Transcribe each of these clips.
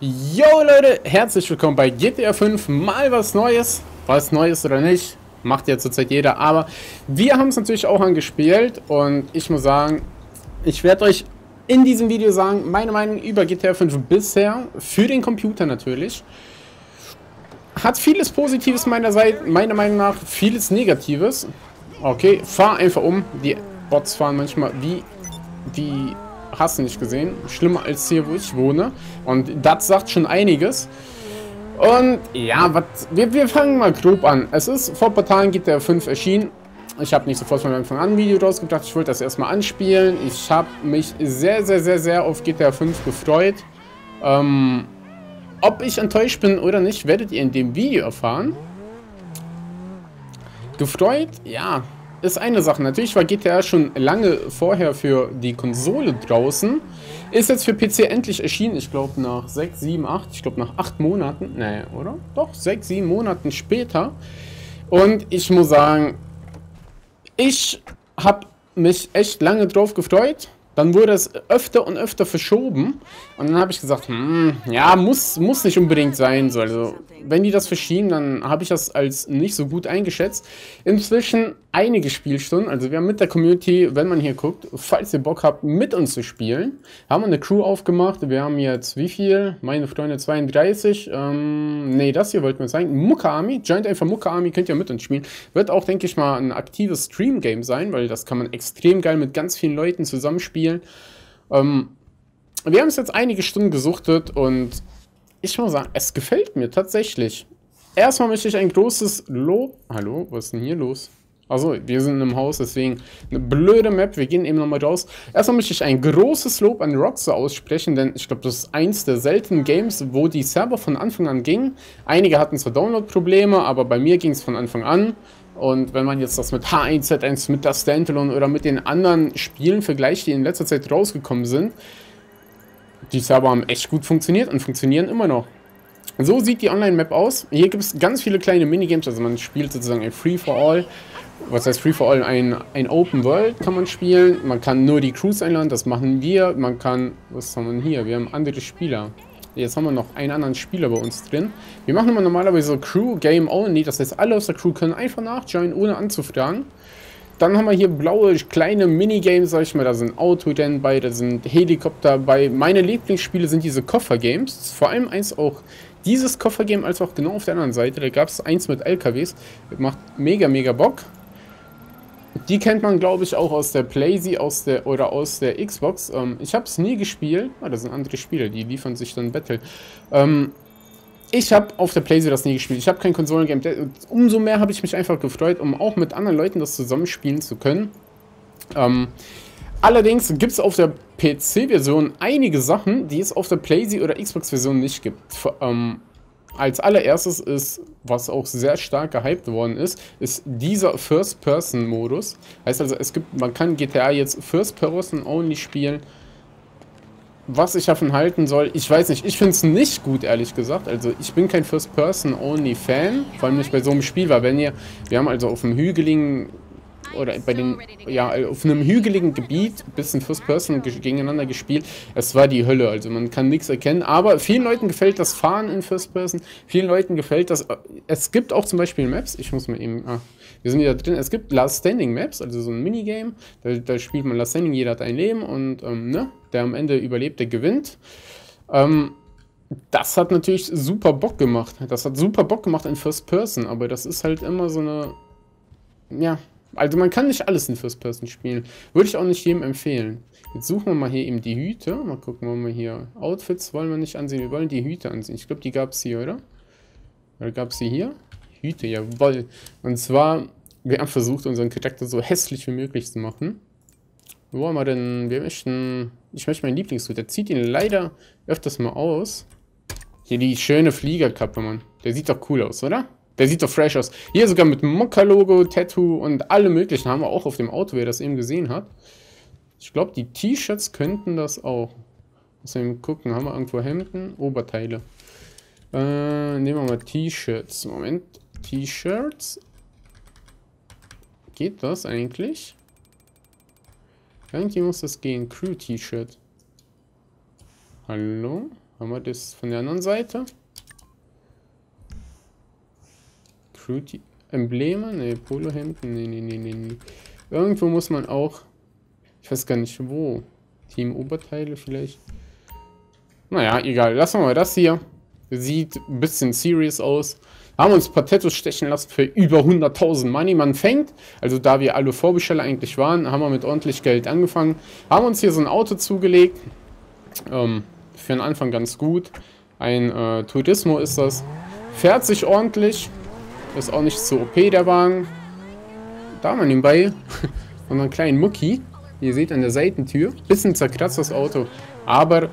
Yo Leute, herzlich willkommen bei GTA 5, mal was Neues, was Neues oder nicht, macht ja zurzeit jeder, aber wir haben es natürlich auch angespielt und ich muss sagen, ich werde euch in diesem Video sagen, meine Meinung über GTA 5 bisher, für den Computer natürlich, hat vieles Positives meiner Seite, meiner Meinung nach, vieles Negatives, okay, fahr einfach um, die Bots fahren manchmal wie die hast du nicht gesehen. Schlimmer als hier, wo ich wohne. Und das sagt schon einiges. Und ja, wat, wir, wir fangen mal grob an. Es ist vor ein paar Tagen GTA 5 erschienen. Ich habe nicht sofort von Anfang an ein Video rausgebracht. Ich wollte das erstmal anspielen. Ich habe mich sehr, sehr, sehr, sehr auf GTA 5 gefreut. Ähm, ob ich enttäuscht bin oder nicht, werdet ihr in dem Video erfahren. Gefreut? Ja, ist eine Sache. Natürlich war GTA schon lange vorher für die Konsole draußen. Ist jetzt für PC endlich erschienen. Ich glaube nach 6, 7, 8, ich glaube nach 8 Monaten. Nee, oder? Doch, 6, 7 Monaten später. Und ich muss sagen, ich habe mich echt lange drauf gefreut. Dann wurde es öfter und öfter verschoben. Und dann habe ich gesagt, hm, ja, muss, muss nicht unbedingt sein. So. Also, wenn die das verschieben, dann habe ich das als nicht so gut eingeschätzt. Inzwischen einige Spielstunden. Also wir haben mit der Community, wenn man hier guckt, falls ihr Bock habt, mit uns zu spielen, haben wir eine Crew aufgemacht. Wir haben jetzt wie viel? Meine Freunde 32. Ähm, nee, das hier wollten wir sagen. Mucka Army. Joint einfach Mucka Army. Könnt ihr mit uns spielen. Wird auch, denke ich mal, ein aktives Stream-Game sein, weil das kann man extrem geil mit ganz vielen Leuten zusammenspielen. Ähm, wir haben es jetzt einige Stunden gesuchtet und ich muss sagen, es gefällt mir tatsächlich. Erstmal möchte ich ein großes Lob... Hallo, was ist denn hier los? Also, wir sind im Haus, deswegen eine blöde Map. Wir gehen eben nochmal raus. Erstmal möchte ich ein großes Lob an Rockstar aussprechen, denn ich glaube, das ist eins der seltenen Games, wo die Server von Anfang an gingen. Einige hatten zwar Download-Probleme, aber bei mir ging es von Anfang an. Und wenn man jetzt das mit H1Z1, mit der Standalone oder mit den anderen Spielen vergleicht, die in letzter Zeit rausgekommen sind, die Server haben echt gut funktioniert und funktionieren immer noch. So sieht die Online-Map aus. Hier gibt es ganz viele kleine Minigames, also man spielt sozusagen ein Free-for-All. Was heißt Free-for-All? Ein, ein Open World kann man spielen. Man kann nur die Crews einladen, das machen wir. Man kann, was haben wir hier? Wir haben andere Spieler. Jetzt haben wir noch einen anderen Spieler bei uns drin. Wir machen immer normalerweise Crew Game Only, das heißt alle aus der Crew können einfach nachjoinen, ohne anzufragen. Dann haben wir hier blaue kleine Minigames, sag ich mal. Da sind Autorennen bei, da sind Helikopter bei. Meine Lieblingsspiele sind diese Koffergames. Vor allem eins auch dieses Koffergame, als auch genau auf der anderen Seite. Da gab es eins mit LKWs. Macht mega, mega Bock. Die kennt man, glaube ich, auch aus der Playsee aus der, oder aus der Xbox. Ähm, ich habe es nie gespielt. Ah, das sind andere Spiele, die liefern sich dann Battle. Ähm, ich habe auf der Playsee das nie gespielt. Ich habe kein Konsolengame. Umso mehr habe ich mich einfach gefreut, um auch mit anderen Leuten das zusammenspielen zu können. Ähm, allerdings gibt es auf der PC-Version einige Sachen, die es auf der Playsee oder Xbox-Version nicht gibt. Ähm, als allererstes ist, was auch sehr stark gehypt worden ist, ist dieser First-Person-Modus. Heißt also, es gibt, man kann GTA jetzt First-Person-only spielen was ich davon halten soll, ich weiß nicht. Ich finde es nicht gut, ehrlich gesagt. Also ich bin kein First-Person-Only-Fan, vor allem nicht bei so einem Spiel, weil wenn ihr, wir haben also auf einem hügeligen oder bei den, ja, auf einem hügeligen Gebiet bisschen First Person gegeneinander gespielt. Es war die Hölle, also man kann nichts erkennen. Aber vielen Leuten gefällt das Fahren in First Person. Vielen Leuten gefällt das. Es gibt auch zum Beispiel Maps. Ich muss mal eben. Ah, wir sind wieder drin. Es gibt Last Standing Maps, also so ein Minigame. Da, da spielt man Last Standing, jeder hat ein Leben und ähm, ne, der am Ende überlebt, der gewinnt. Ähm, das hat natürlich super Bock gemacht. Das hat super Bock gemacht in First Person, aber das ist halt immer so eine. Ja, also man kann nicht alles in First Person spielen. Würde ich auch nicht jedem empfehlen. Jetzt suchen wir mal hier eben die Hüte. Mal gucken, wo wir hier... Outfits wollen wir nicht ansehen. Wir wollen die Hüte ansehen. Ich glaube, die gab es hier, oder? Oder gab es sie hier? Hüte, jawoll. Und zwar, wir haben versucht, unseren Charakter so hässlich wie möglich zu machen. Wo haben wir denn... Wir möchten... Ich möchte meinen Lieblingshut. Der zieht ihn leider öfters mal aus. Hier die schöne Fliegerkappe, Mann. Der sieht doch cool aus, oder? Der sieht doch fresh aus. Hier sogar mit Mokka-Logo, Tattoo und alle möglichen haben wir auch auf dem Auto, wer das eben gesehen hat. Ich glaube, die T-Shirts könnten das auch. Muss eben gucken, haben wir irgendwo Hemden? Oberteile. Äh, nehmen wir mal T-Shirts. Moment. T-Shirts. Geht das eigentlich? Irgendwie muss das gehen. Crew-T-Shirt. Hallo? Haben wir das von der anderen Seite? Crew Embleme? Ne, Polohemden? Ne, ne, ne, ne, ne. Irgendwo muss man auch... Ich weiß gar nicht wo. Team Oberteile vielleicht. Naja, egal. Lassen wir mal das hier. Sieht ein bisschen serious aus. Haben uns ein paar Tattoos stechen lassen für über 100.000 Money. Man fängt, also da wir alle Vorbesteller eigentlich waren, haben wir mit ordentlich Geld angefangen. Haben uns hier so ein Auto zugelegt. Ähm, für den Anfang ganz gut. Ein äh, Turismo ist das. Fährt sich ordentlich. Ist auch nicht so OP, der Wagen. Da haben wir ihn bei. Und einen kleinen Mucki. Ihr seht an der Seitentür. Bisschen zerkratzt das Auto. Aber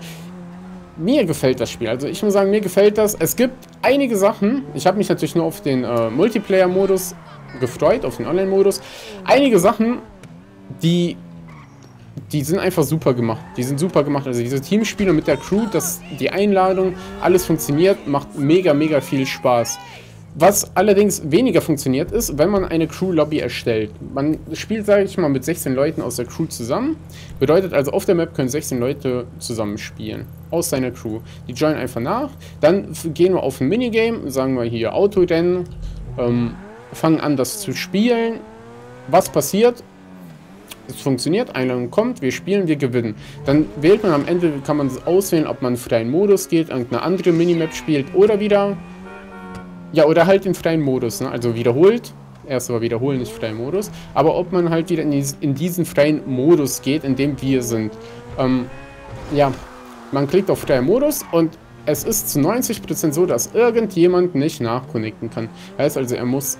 mir gefällt das Spiel. Also ich muss sagen, mir gefällt das. Es gibt einige Sachen. Ich habe mich natürlich nur auf den äh, Multiplayer-Modus gefreut, auf den Online-Modus. Einige Sachen, die die sind einfach super gemacht. Die sind super gemacht. Also diese Teamspiele mit der Crew, das, die Einladung, alles funktioniert, macht mega, mega viel Spaß. Was allerdings weniger funktioniert ist, wenn man eine Crew-Lobby erstellt. Man spielt, sage ich mal, mit 16 Leuten aus der Crew zusammen. Bedeutet also, auf der Map können 16 Leute zusammenspielen. Aus seiner Crew. Die joinen einfach nach. Dann gehen wir auf ein Minigame, sagen wir hier Autorennen, ähm, fangen an, das zu spielen. Was passiert? Es funktioniert, Einladung kommt, wir spielen, wir gewinnen. Dann wählt man am Ende, kann man auswählen, ob man freien Modus geht, irgendeine andere Minimap spielt oder wieder ja, oder halt in freien Modus, ne? also wiederholt. Erst mal wiederholen, nicht freien Modus. Aber ob man halt wieder in, dies, in diesen freien Modus geht, in dem wir sind. Ähm, ja, man klickt auf freien Modus und es ist zu 90% so, dass irgendjemand nicht nachconnecten kann. Heißt also, er muss,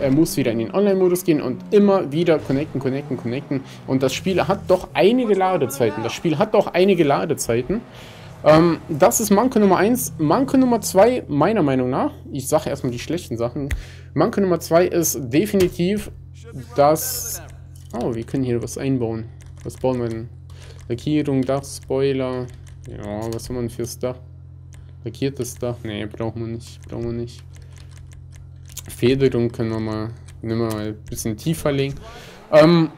er muss wieder in den Online-Modus gehen und immer wieder connecten, connecten, connecten. Und das Spiel hat doch einige Ladezeiten. Das Spiel hat doch einige Ladezeiten. Ähm, das ist Manko Nummer 1. Manko Nummer 2, meiner Meinung nach, ich sage erstmal die schlechten Sachen. Manko Nummer 2 ist definitiv, dass... Oh, wir können hier was einbauen. Was bauen wir denn? Lackierung, Dach, Spoiler. Ja, was haben wir denn fürs Dach? Lackiertes Dach? Ne, brauchen wir nicht. Brauchen wir nicht. Federung können wir mal, nehmen wir mal ein bisschen tiefer legen. Ähm,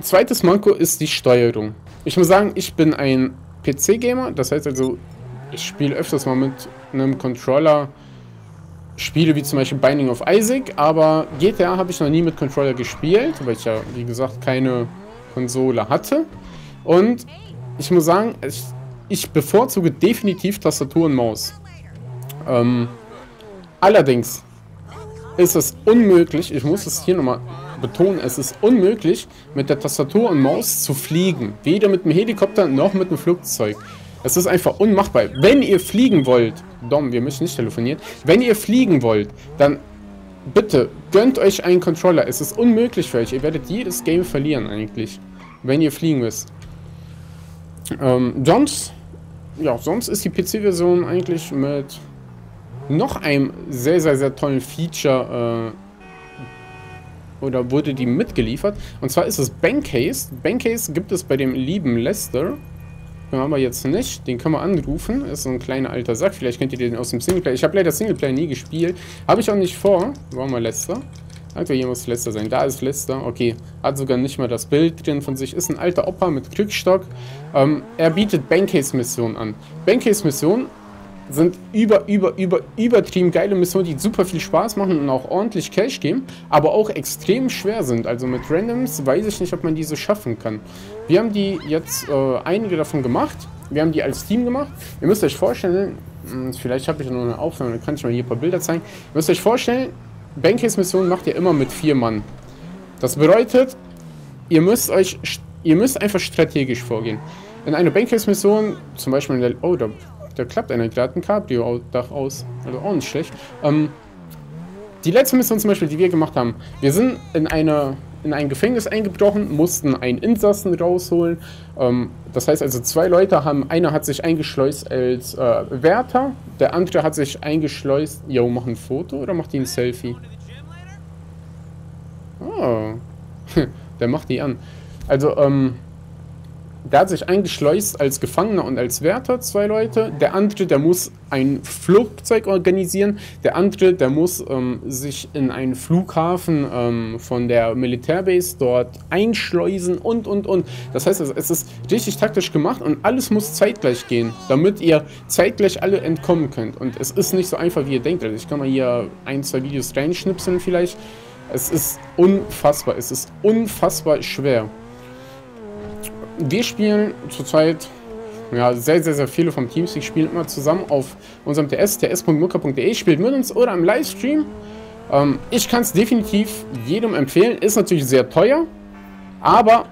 zweites Manko ist die Steuerung. Ich muss sagen, ich bin ein PC-Gamer. Das heißt also, ich spiele öfters mal mit einem Controller Spiele wie zum Beispiel Binding of Isaac, aber GTA habe ich noch nie mit Controller gespielt, weil ich ja, wie gesagt, keine Konsole hatte. Und ich muss sagen, ich, ich bevorzuge definitiv Tastatur und Maus. Ähm, allerdings ist es unmöglich, ich muss es hier nochmal betonen, es ist unmöglich, mit der Tastatur und Maus zu fliegen. Weder mit dem Helikopter noch mit dem Flugzeug. Es ist einfach unmachbar. Wenn ihr fliegen wollt, Dom, wir müssen nicht telefonieren. Wenn ihr fliegen wollt, dann bitte gönnt euch einen Controller. Es ist unmöglich für euch. Ihr werdet jedes Game verlieren eigentlich, wenn ihr fliegen müsst. Ähm, sonst, ja, sonst ist die PC-Version eigentlich mit noch einem sehr, sehr, sehr tollen Feature äh, oder wurde die mitgeliefert. Und zwar ist es Bankcase. Bankcase gibt es bei dem lieben Lester. Den haben wir jetzt nicht. Den können wir anrufen. Ist so ein kleiner alter Sack. Vielleicht kennt ihr den aus dem Singleplayer. Ich habe leider Singleplayer nie gespielt. Habe ich auch nicht vor. War mal Lester. Also hier muss Lester sein. Da ist Lester. Okay. Hat sogar nicht mal das Bild drin von sich. Ist ein alter Opa mit Krückstock. Ähm, er bietet Bankcase-Missionen an. Bankcase-Missionen sind über, über, über, übertrieben geile Missionen, die super viel Spaß machen und auch ordentlich Cash geben, aber auch extrem schwer sind. Also mit Randoms weiß ich nicht, ob man diese schaffen kann. Wir haben die jetzt äh, einige davon gemacht. Wir haben die als Team gemacht. Ihr müsst euch vorstellen, hm, vielleicht habe ich noch eine Aufnahme, dann kann ich mal hier ein paar Bilder zeigen. Ihr müsst euch vorstellen, Bankcase-Mission macht ihr immer mit vier Mann. Das bedeutet, ihr müsst euch, ihr müsst einfach strategisch vorgehen. In einer Bankcase-Mission, zum Beispiel in der, oh, da da klappt einer gerade ein Cabrio-Dach aus. Also auch nicht schlecht. Ähm, die letzte Mission zum Beispiel, die wir gemacht haben. Wir sind in, eine, in ein Gefängnis eingebrochen, mussten einen Insassen rausholen. Ähm, das heißt also, zwei Leute haben, einer hat sich eingeschleust als äh, Wärter, der andere hat sich eingeschleust. Jo, mach ein Foto oder macht die ein Selfie? Oh. der macht die an. Also, ähm, der hat sich eingeschleust als Gefangener und als Wärter, zwei Leute. Der andere, der muss ein Flugzeug organisieren. Der andere, der muss ähm, sich in einen Flughafen ähm, von der Militärbase dort einschleusen und, und, und. Das heißt, es ist richtig taktisch gemacht und alles muss zeitgleich gehen, damit ihr zeitgleich alle entkommen könnt. Und es ist nicht so einfach, wie ihr denkt. Also ich kann mal hier ein, zwei Videos reinschnipseln vielleicht. Es ist unfassbar, es ist unfassbar schwer wir spielen zurzeit ja, sehr, sehr, sehr viele vom Teamspeak spielen immer zusammen auf unserem TS, ts.mucker.de, spielt mit uns oder im Livestream. Ähm, ich kann es definitiv jedem empfehlen, ist natürlich sehr teuer, aber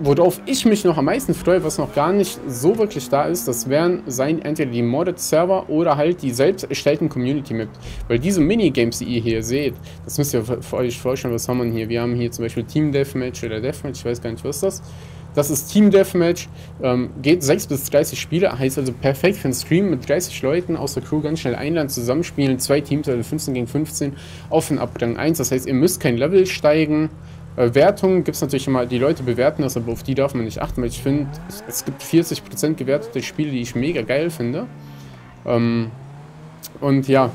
worauf ich mich noch am meisten freue, was noch gar nicht so wirklich da ist, das wären sein entweder die Modded Server oder halt die selbst erstellten Community Map. Weil diese Minigames, die ihr hier seht, das müsst ihr euch vorstellen, was haben wir hier? Wir haben hier zum Beispiel Team Deathmatch oder Deathmatch, ich weiß gar nicht, was ist das ist Team Deathmatch, ähm, geht 6 bis 30 Spiele, heißt also perfekt für einen Stream mit 30 Leuten aus der Crew ganz schnell einladen, zusammenspielen, zwei Teams, also 15 gegen 15, auf den Abrang 1. Das heißt, ihr müsst kein Level steigen. Äh, Wertungen gibt es natürlich immer, die Leute bewerten das, aber auf die darf man nicht achten, weil ich finde, es gibt 40% gewertete Spiele, die ich mega geil finde. Ähm, und ja,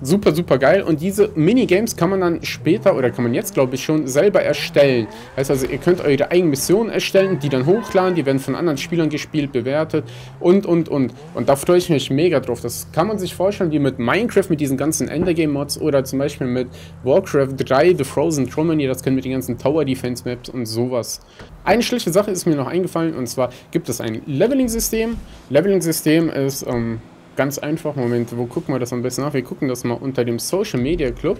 super, super geil. Und diese Minigames kann man dann später, oder kann man jetzt, glaube ich, schon selber erstellen. Heißt also, ihr könnt eure eigenen Missionen erstellen, die dann hochladen, die werden von anderen Spielern gespielt, bewertet und, und, und. Und da freue ich mich mega drauf. Das kann man sich vorstellen, wie mit Minecraft, mit diesen ganzen Endergame-Mods oder zum Beispiel mit Warcraft 3, The Frozen Throne, das kennt mit den ganzen Tower Defense Maps und sowas. Eine schlechte Sache ist mir noch eingefallen, und zwar gibt es ein Leveling-System. Leveling-System ist, ähm, Ganz einfach, Moment, wo gucken wir das am besten nach? Wir gucken das mal unter dem Social Media Club.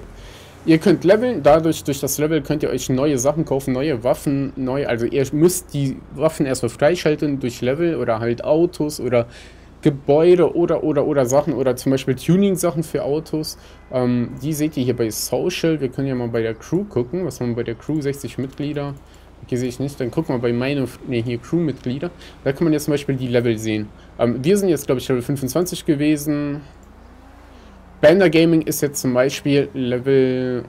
Ihr könnt leveln, dadurch, durch das Level könnt ihr euch neue Sachen kaufen, neue Waffen, neu, also ihr müsst die Waffen erstmal freischalten durch Level oder halt Autos oder Gebäude oder, oder, oder Sachen oder zum Beispiel Tuning-Sachen für Autos. Ähm, die seht ihr hier bei Social. Wir können ja mal bei der Crew gucken. Was haben wir bei der Crew? 60 Mitglieder. Okay, sehe ich nicht. Dann gucken wir bei meinen, ne, hier Crewmitglieder. Da kann man jetzt zum Beispiel die Level sehen. Ähm, wir sind jetzt, glaube ich, Level 25 gewesen. Bender Gaming ist jetzt zum Beispiel Level...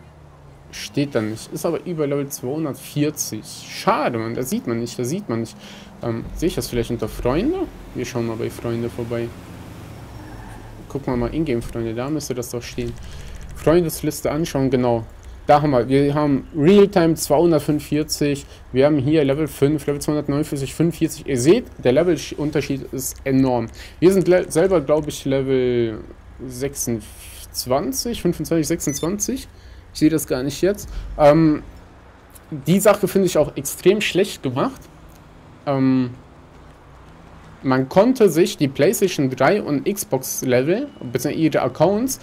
Steht da nicht. Ist aber über Level 240. Schade, man. Da sieht man nicht, da sieht man nicht. Ähm, sehe ich das vielleicht unter Freunde? Wir schauen mal bei Freunde vorbei. Gucken wir mal Ingame-Freunde. Da müsste das doch stehen. Freundesliste anschauen, genau. Da haben wir, wir haben Realtime 245, wir haben hier Level 5, Level 249, 45. Ihr seht, der Levelunterschied ist enorm. Wir sind selber, glaube ich, Level 26, 25, 26. Ich sehe das gar nicht jetzt. Ähm, die Sache finde ich auch extrem schlecht gemacht. Ähm, man konnte sich die PlayStation 3 und Xbox Level, beziehungsweise ihre Accounts,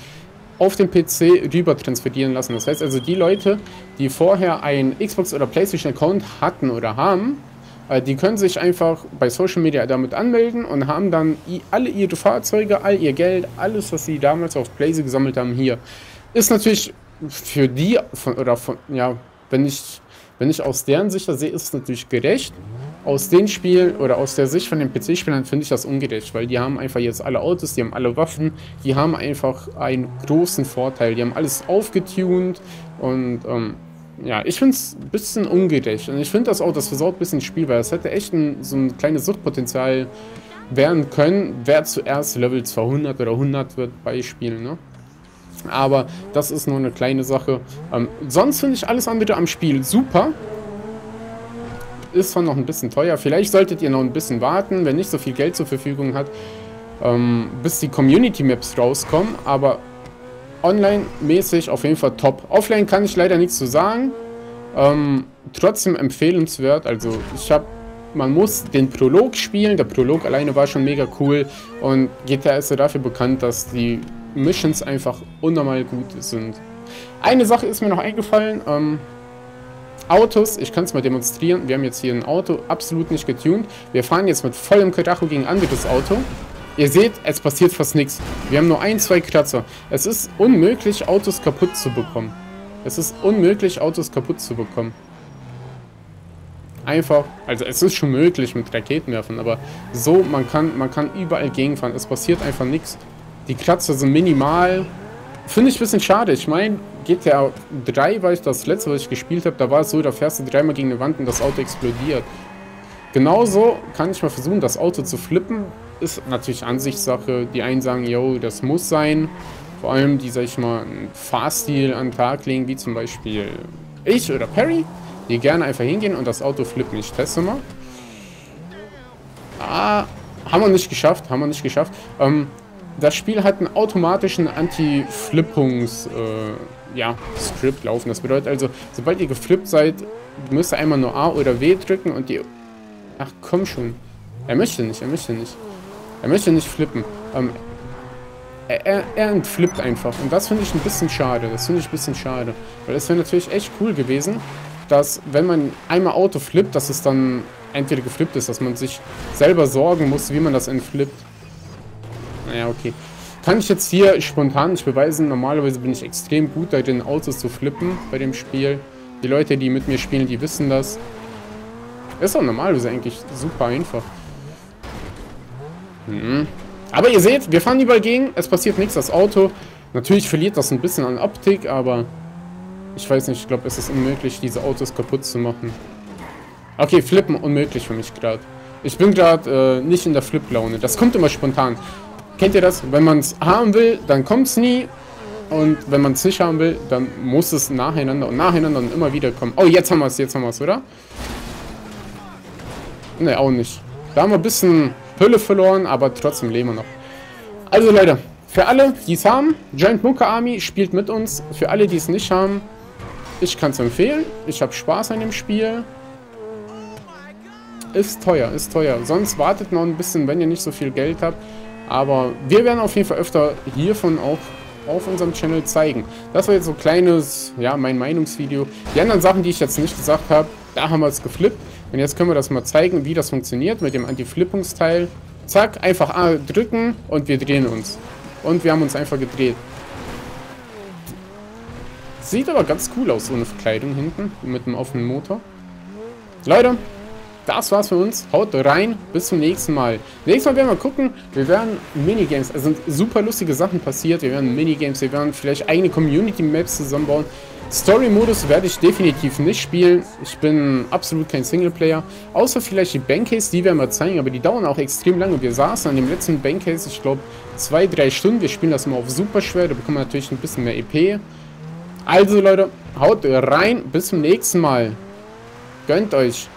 auf den PC rüber transferieren lassen. Das heißt also, die Leute, die vorher einen Xbox oder PlayStation Account hatten oder haben, äh, die können sich einfach bei Social Media damit anmelden und haben dann alle ihre Fahrzeuge, all ihr Geld, alles, was sie damals auf Blaze gesammelt haben, hier. Ist natürlich für die, von, oder von, ja, wenn ich, wenn ich aus deren Sicht sehe, ist es natürlich gerecht aus den Spielen oder aus der Sicht von den PC-Spielern finde ich das ungerecht, weil die haben einfach jetzt alle Autos, die haben alle Waffen, die haben einfach einen großen Vorteil. Die haben alles aufgetunt und ähm, ja, ich finde es ein bisschen ungerecht. Und ich finde das auch, das versaut ein bisschen das Spiel, weil es hätte echt ein, so ein kleines Suchtpotenzial werden können, wer zuerst Level 200 oder 100 wird bei Spielen, ne? Aber das ist nur eine kleine Sache. Ähm, sonst finde ich alles andere am Spiel super ist zwar noch ein bisschen teuer. Vielleicht solltet ihr noch ein bisschen warten, wenn nicht so viel Geld zur Verfügung hat, ähm, bis die Community Maps rauskommen. Aber online-mäßig auf jeden Fall top. Offline kann ich leider nichts zu sagen. Ähm, trotzdem empfehlenswert. Also ich habe man muss den Prolog spielen. Der Prolog alleine war schon mega cool. Und GTA ist ja dafür bekannt, dass die Missions einfach unnormal gut sind. Eine Sache ist mir noch eingefallen. Ähm, Autos, ich kann es mal demonstrieren. Wir haben jetzt hier ein Auto absolut nicht getuned. Wir fahren jetzt mit vollem Karacho gegen ein anderes Auto. Ihr seht, es passiert fast nichts. Wir haben nur ein, zwei Kratzer. Es ist unmöglich, Autos kaputt zu bekommen. Es ist unmöglich, Autos kaputt zu bekommen. Einfach, also es ist schon möglich mit Raketenwerfern, aber so, man kann, man kann überall gegenfahren. Es passiert einfach nichts. Die Kratzer sind minimal. Finde ich ein bisschen schade. Ich meine, GTA 3 war ich das letzte, was ich gespielt habe. Da war es so, da fährst du dreimal gegen eine Wand und das Auto explodiert. Genauso kann ich mal versuchen, das Auto zu flippen. Ist natürlich Ansichtssache. Die einen sagen, yo, das muss sein. Vor allem die, sag ich mal, einen Fahrstil an den Tag legen, wie zum Beispiel ich oder Perry, die gerne einfach hingehen und das Auto flippen. Ich teste mal. Ah, haben wir nicht geschafft, haben wir nicht geschafft. Ähm, das Spiel hat einen automatischen Anti-Flippungs- äh, ja, laufen. Das bedeutet also, sobald ihr geflippt seid, müsst ihr einmal nur A oder W drücken und die... Ach, komm schon. Er möchte nicht, er möchte nicht. Er möchte nicht flippen. Ähm, er, er, er entflippt einfach. Und das finde ich ein bisschen schade. Das finde ich ein bisschen schade. Weil es wäre natürlich echt cool gewesen, dass, wenn man einmal Auto flippt, dass es dann entweder geflippt ist, dass man sich selber sorgen muss, wie man das entflippt. Naja, okay. Kann ich jetzt hier spontan nicht beweisen. Normalerweise bin ich extrem gut darin, Autos zu flippen bei dem Spiel. Die Leute, die mit mir spielen, die wissen das. Ist auch normalerweise eigentlich super einfach. Hm. Aber ihr seht, wir fahren überall gegen. Es passiert nichts. Das Auto, natürlich verliert das ein bisschen an Optik, aber ich weiß nicht, ich glaube, es ist unmöglich, diese Autos kaputt zu machen. Okay, flippen unmöglich für mich gerade. Ich bin gerade äh, nicht in der Flip-Laune. Das kommt immer spontan. Kennt ihr das? Wenn man es haben will, dann kommt es nie. Und wenn man es nicht haben will, dann muss es nacheinander und nacheinander und immer wieder kommen. Oh, jetzt haben wir es, jetzt haben wir es, oder? Ne, auch nicht. Da haben wir ein bisschen Hülle verloren, aber trotzdem leben wir noch. Also Leute, für alle, die es haben, Giant Bunker Army spielt mit uns. Für alle, die es nicht haben, ich kann es empfehlen. Ich habe Spaß an dem Spiel. Ist teuer, ist teuer. Sonst wartet noch ein bisschen, wenn ihr nicht so viel Geld habt. Aber wir werden auf jeden Fall öfter hiervon auch auf unserem Channel zeigen. Das war jetzt so ein kleines, ja, mein Meinungsvideo. Die anderen Sachen, die ich jetzt nicht gesagt habe, da haben wir es geflippt. Und jetzt können wir das mal zeigen, wie das funktioniert mit dem Anti-Flippungsteil. Zack, einfach A drücken und wir drehen uns. Und wir haben uns einfach gedreht. Sieht aber ganz cool aus, so eine Verkleidung hinten mit einem offenen Motor. Leute, das war's für uns. Haut rein. Bis zum nächsten Mal. Nächstes Mal werden wir gucken. Wir werden Minigames. Es sind super lustige Sachen passiert. Wir werden Minigames. Wir werden vielleicht eigene Community-Maps zusammenbauen. Story-Modus werde ich definitiv nicht spielen. Ich bin absolut kein Singleplayer. Außer vielleicht die Bankcase, die werden wir zeigen, aber die dauern auch extrem lange. Wir saßen an dem letzten Bankcase, ich glaube, zwei, drei Stunden. Wir spielen das immer auf super schwer. Da bekommen wir natürlich ein bisschen mehr EP. Also Leute, haut rein. Bis zum nächsten Mal. Gönnt euch.